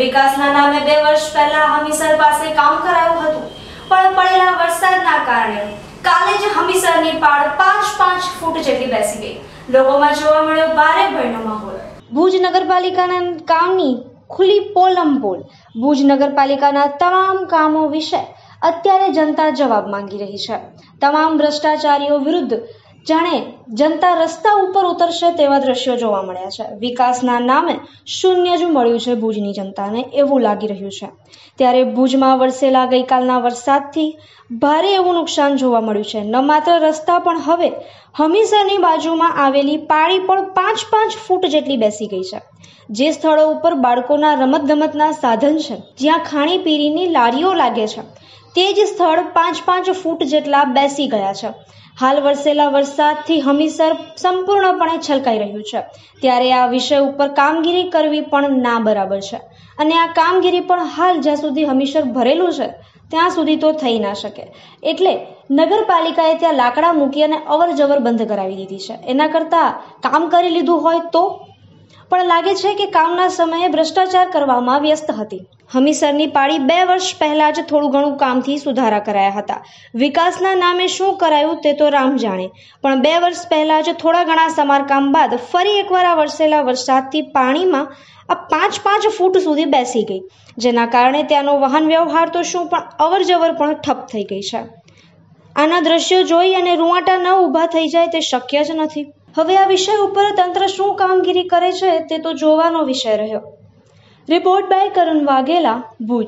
વિકાસના નામે બે વર્ષ પહેલા હમીસર પાસે કામ કરાયું હતું. પણ પડેલા વરસાદના કારણે કાલે જ હમીસરની પાળ પાંચ પાંચ ફૂટ જેટલી બેસી ગઈ. લોકોમાં જોવા મળ્યો ભારે ભયનો માહોલ. ભુજ નગરપાલિકાના કામની ખુલ્લી પોલમ પોલ. ભુજ નગરપાલિકાના તમામ કામો વિશે અત્યારે જનતા જવાબ માંગી રહી છે. તમામ ભ્રષ્ટાચારીઓ વિરુદ્ધ જાણે જનતા રસ્તા ઉપર ઉતરશે તેવા દ્રશ્યો જોવા મળ્યા છે. વિકાસના નામે શૂન્ય જ મળ્યું છે ભુજની જનતાને એવું લાગી રહ્યું છે. ત્યારે ભુજમાં વરસેલા ગઈકાલના વરસાદથી ભારે એવું નુકસાન જોવા મળ્યું છે. ન માત્ર રસ્તા પણ હવે હમીસરની બાજુમાં આવેલી પાળી પણ પાંચ પાંચ ફૂટ જેટલી બેસી ગઈ છે. જે સ્થળો ઉપર બાળકોના રમતગમતના સાધન છે, જ્યાં ખાણીપીણીની લારીઓ લાગે છે, તે જ સ્થળ પાંચ પાંચ ફૂટ જેટલા બેસી ગયા છે. હાલ વરસેલા વરસાદથી હમીસર સંપૂર્ણપણે છલકાઈ રહ્યું છે. ત્યારે આ વિષય ઉપર કામગીરી કરવી પણ ના બરાબર છે. અને આ કામગીરી પણ હાલ જ્યાં સુધી હમીસર ભરેલું છે, ત્યાં સુધી તો થઈ ના શકે. એટલે નગરપાલિકાએ ત્યાં લાકડા મૂકી અને અવર જવર બંધ કરાવી દીધી છે. એના કરતાં કામ કરી લીધું હોય તો પણ લાગે છે કે કામના સમયે ભ્રષ્ટાચાર કરવામાં વ્યસ્ત હતી. હમીસરની પાળી બે વર્ષ પહેલા જ થોડું ઘણું કામથી સુધારા કરાયા હતા. વિકાસના નામે શું કરાયું તે તો રામ જાણે. પણ બે વર્ષ પહેલા જ થોડા ઘણા સમારકામ બાદ ફરી એકવાર આ વરસેલા વરસાદથી પાણીમાં આ પાંચ પાંચ ફૂટ સુધી બેસી ગઈ. જેના કારણે ત્યાંનો વાહન વ્યવહાર તો શું પણ અવર જવર પણ ઠપ થઈ ગઈ છે. આના દ્રશ્યો જોઈ અને રૂવાટા ન ઊભા થઈ જાય તે શક્ય જ નથી. હવે આ વિષય ઉપર તંત્ર શું કામગીરી કરે છે તે તો જોવાનો વિષય રહ્યો. Report by Karan Vaghela, Bhuj.